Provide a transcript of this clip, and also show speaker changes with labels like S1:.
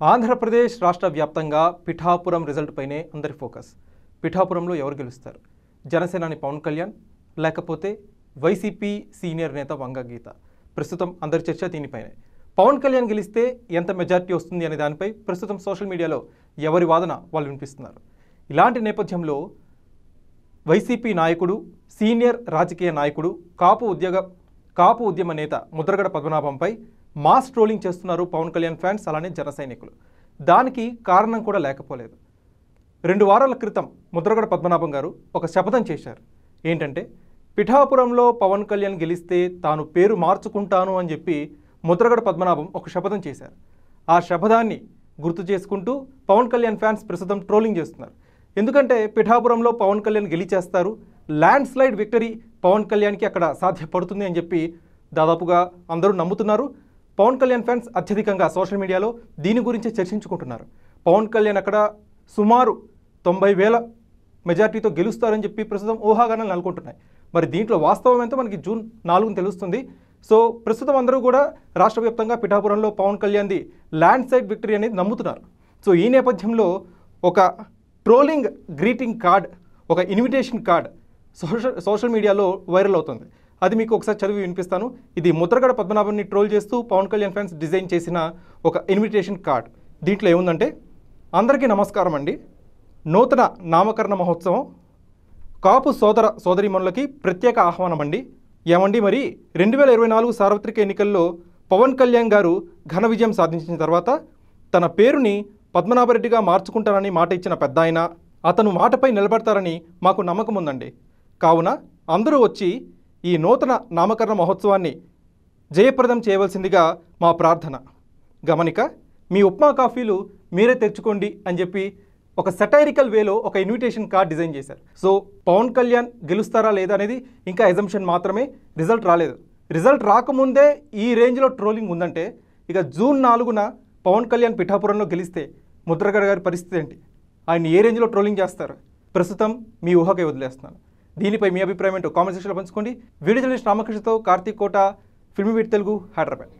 S1: ఆంధ్రప్రదేశ్ రాష్ట్ర వ్యాప్తంగా పిఠాపురం రిజల్ట్ పైనే అందరి ఫోకస్. పిఠాపురంలో ఎవరు గెలుస్తారు? జనసేనాని పవన్ కళ్యాణ్ లేకపోతే వైసీపీ సీనియర్ నేత వంగ గీత. ప్రస్తుతం అందరి చర్చ దీనిపైనే. పవన్ కళ్యాణ్ గెలిస్తే ఎంత మెజార్టీ వస్తుంది అనే దానిపై ప్రస్తుతం సోషల్ మీడియాలో ఎవరి వాదన వాళ్ళు వినిపిస్తున్నారు. ఇలాంటి నేపథ్యంలో వైసీపీ నాయకుడు సీనియర్ రాజకీయ నాయకుడు కాపు ఉద్యోగ కాపు ఉద్యమ నేత ముద్రగడ పద్మనాభంపై మాస్ ట్రోలింగ్ చేస్తున్నారు పవన్ కళ్యాణ్ ఫ్యాన్స్ అలానే జన సైనికులు. దానికి కారణం కూడా లేకపోలేదు. రెండు వారాల క్రితం ముద్రగడ పద్మనాభం గారు ఒక శపథం చేశారు. ఏంటంటే పిఠాపురంలో పవన్ కళ్యాణ్ గెలిస్తే తాను పేరు మార్చుకుంటాను అని చెప్పి ముద్రగడ పద్మనాభం ఒక శపథం చేశారు. ఆ శపథాన్ని గుర్తు చేసుకుంటూ పవన్ కళ్యాణ్ ఫ్యాన్స్ ప్రస్తుతం ట్రోలింగ్ చేస్తున్నారు. ఎందుకంటే పిఠాపురంలో పవన్ కళ్యాణ్ గెలిచేస్తారు ల్యాండ్ స్లైడ్ విక్టరీ పవన్ కళ్యాణ్కి అక్కడ సాధ్యపడుతుంది అని చెప్పి దాదాపుగా అందరూ నమ్ముతున్నారు. పవన్ కళ్యాణ్ ఫ్యాన్స్ అత్యధికంగా సోషల్ మీడియాలో దీని గురించి చర్చించుకుంటున్నారు. పవన్ కళ్యాణ్ అక్కడ సుమారు తొంభై వేల మెజార్టీతో గెలుస్తారని చెప్పి ప్రస్తుతం ఊహాగానాలు నెలకొంటున్నాయి. మరి దీంట్లో వాస్తవం ఎంతో? మనకి జూన్ నాలుగున తెలుస్తుంది. సో ప్రస్తుతం అందరూ కూడా రాష్ట్ర వ్యాప్తంగా పిఠాపురంలో పవన్ కళ్యాణ్ది ల్యాండ్ సైడ్ విక్టరీ అనేది నమ్ముతున్నారు. సో ఈ నేపథ్యంలో ఒక ట్రోలింగ్ గ్రీటింగ్ కార్డ్ ఒక ఇన్విటేషన్ కార్డ్ సోషల్ సోషల్ మీడియాలో వైరల్ అవుతుంది. అది మీకు ఒకసారి చదివి వినిపిస్తాను. ఇది ముద్రగడ పద్మనాభంని ట్రోల్ చేస్తూ పవన్ కళ్యాణ్ ఫ్యాన్స్ డిజైన్ చేసిన ఒక ఇన్విటేషన్ కార్డ్. దీంట్లో ఏముందంటే అందరికీ నమస్కారం అండి. నూతన నామకరణ మహోత్సవం. కాపు సోదర సోదరిమణులకి ప్రత్యేక ఆహ్వానం అండి ఏమండి మరి? రెండు వేల ఇరవై నాలుగు సార్వత్రిక ఎన్నికల్లో పవన్ కళ్యాణ్ గారు ఘన విజయం సాధించిన తర్వాత తన పేరుని పద్మనాభరెడ్డిగా మార్చుకుంటానని మాట ఇచ్చిన పెద్ద ఆయన అతను మాటపై నిలబడతారని మాకు నమ్మకం ఉందండి కావున అందరూ వచ్చి ఈ నూతన నామకరణ మహోత్సవాన్ని జయప్రదం చేయవలసిందిగా మా ప్రార్థన. గమనిక మీ ఉప్మా కాఫీలు మీరే తెచ్చుకోండి అని చెప్పి ఒక సెటైరికల్ వేలో ఒక ఇన్విటేషన్ కార్డ్ డిజైన్ చేశారు. సో పవన్ కళ్యాణ్ గెలుస్తారా లేదా అనేది ఇంకా ఎజంప్షన్ మాత్రమే రిజల్ట్ రాలేదు. రిజల్ట్ రాకముందే ఈ రేంజ్లో ట్రోలింగ్ ఉందంటే ఇక జూన్ నాలుగున పవన్ కళ్యాణ్ పిఠాపురంలో గెలిస్తే ముద్రగడ గారి పరిస్థితి ఏంటి? ఆయన ఏ రేంజ్లో ట్రోలింగ్ చేస్తారు? ప్రస్తుతం మీ ఊహకే వదిలేస్తున్నాను. దీనిపై మీ అభిప్రాయం ఏంటో కామెంట్ సెక్షన్లో పంచుకోండి. వీడియో జర్నలిస్ట్ రామకృష్ణతో కార్తీక్ కోట ఫిల్మ్ వీట్ తెలుగు హైదరాబాద్.